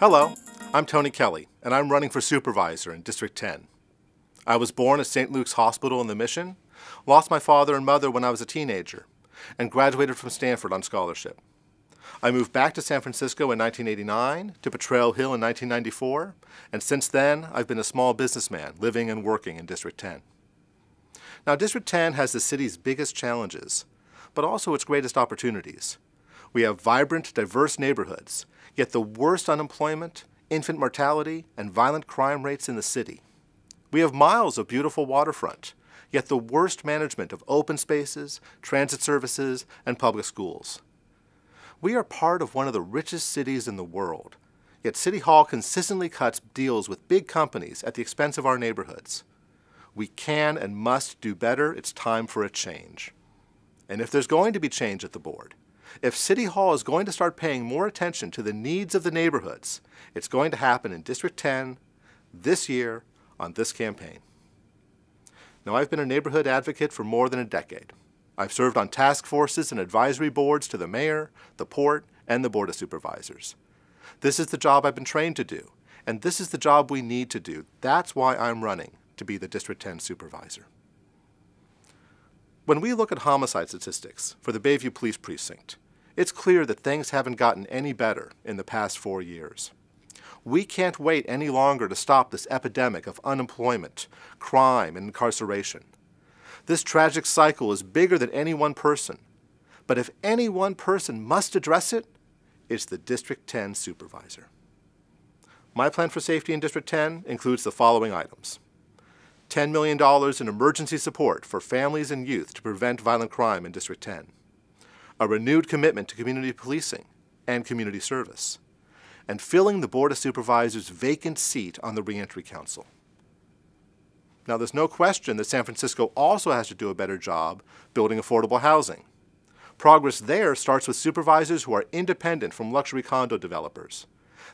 Hello, I'm Tony Kelly, and I'm running for supervisor in District 10. I was born at St. Luke's Hospital in the Mission, lost my father and mother when I was a teenager, and graduated from Stanford on scholarship. I moved back to San Francisco in 1989, to Potrero Hill in 1994, and since then I've been a small businessman living and working in District 10. Now, District 10 has the city's biggest challenges, but also its greatest opportunities. We have vibrant, diverse neighborhoods, yet the worst unemployment, infant mortality, and violent crime rates in the city. We have miles of beautiful waterfront, yet the worst management of open spaces, transit services, and public schools. We are part of one of the richest cities in the world, yet City Hall consistently cuts deals with big companies at the expense of our neighborhoods. We can and must do better. It's time for a change. And if there's going to be change at the board, if City Hall is going to start paying more attention to the needs of the neighborhoods, it's going to happen in District 10 this year on this campaign. Now, I've been a neighborhood advocate for more than a decade. I've served on task forces and advisory boards to the mayor, the port, and the Board of Supervisors. This is the job I've been trained to do, and this is the job we need to do. That's why I'm running to be the District 10 supervisor. When we look at homicide statistics for the Bayview Police Precinct, it's clear that things haven't gotten any better in the past four years. We can't wait any longer to stop this epidemic of unemployment, crime, and incarceration. This tragic cycle is bigger than any one person. But if any one person must address it, it's the District 10 supervisor. My plan for safety in District 10 includes the following items. $10 million in emergency support for families and youth to prevent violent crime in District 10. A renewed commitment to community policing and community service. And filling the Board of Supervisors' vacant seat on the Reentry Council. Now, there's no question that San Francisco also has to do a better job building affordable housing. Progress there starts with supervisors who are independent from luxury condo developers.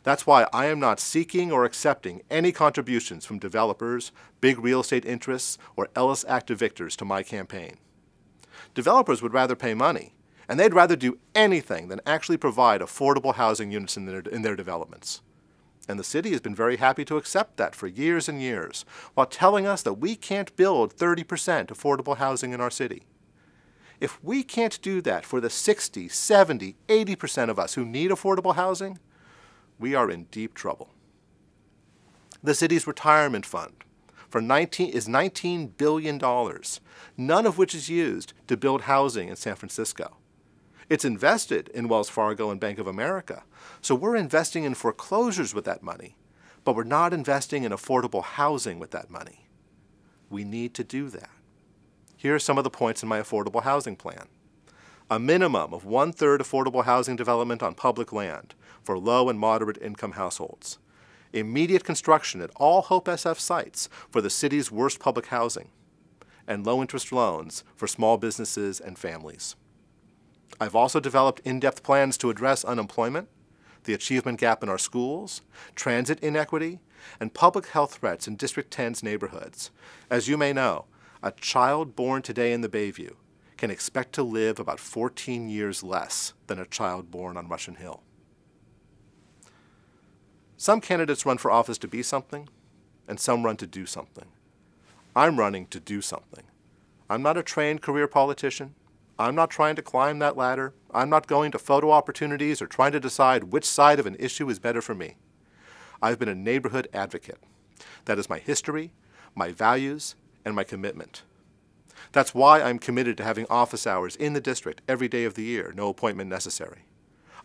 That's why I am not seeking or accepting any contributions from developers, big real estate interests, or Ellis Act evictors to my campaign. Developers would rather pay money, and they'd rather do anything than actually provide affordable housing units in their, in their developments. And the city has been very happy to accept that for years and years, while telling us that we can't build 30% affordable housing in our city. If we can't do that for the 60, 70, 80% of us who need affordable housing, we are in deep trouble. The city's retirement fund for 19, is $19 billion, none of which is used to build housing in San Francisco. It's invested in Wells Fargo and Bank of America. So we're investing in foreclosures with that money, but we're not investing in affordable housing with that money. We need to do that. Here are some of the points in my affordable housing plan. A minimum of one-third affordable housing development on public land for low and moderate income households. Immediate construction at all Hope SF sites for the city's worst public housing. And low-interest loans for small businesses and families. I've also developed in-depth plans to address unemployment, the achievement gap in our schools, transit inequity, and public health threats in District 10's neighborhoods. As you may know, a child born today in the Bayview can expect to live about 14 years less than a child born on Russian Hill. Some candidates run for office to be something, and some run to do something. I'm running to do something. I'm not a trained career politician. I'm not trying to climb that ladder. I'm not going to photo opportunities or trying to decide which side of an issue is better for me. I've been a neighborhood advocate. That is my history, my values, and my commitment. That's why I'm committed to having office hours in the district every day of the year, no appointment necessary.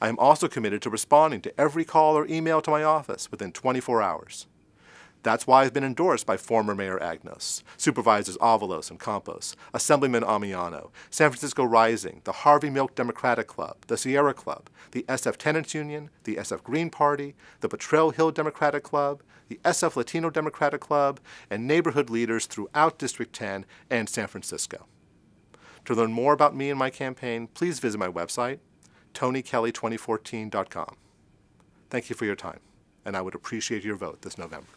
I am also committed to responding to every call or email to my office within 24 hours. That's why I've been endorsed by former Mayor Agnos, Supervisors Avalos and Campos, Assemblyman Ammiano, San Francisco Rising, the Harvey Milk Democratic Club, the Sierra Club, the SF Tenants Union, the SF Green Party, the Potrero Hill Democratic Club, the SF Latino Democratic Club, and neighborhood leaders throughout District 10 and San Francisco. To learn more about me and my campaign, please visit my website, tonykelly2014.com. Thank you for your time, and I would appreciate your vote this November.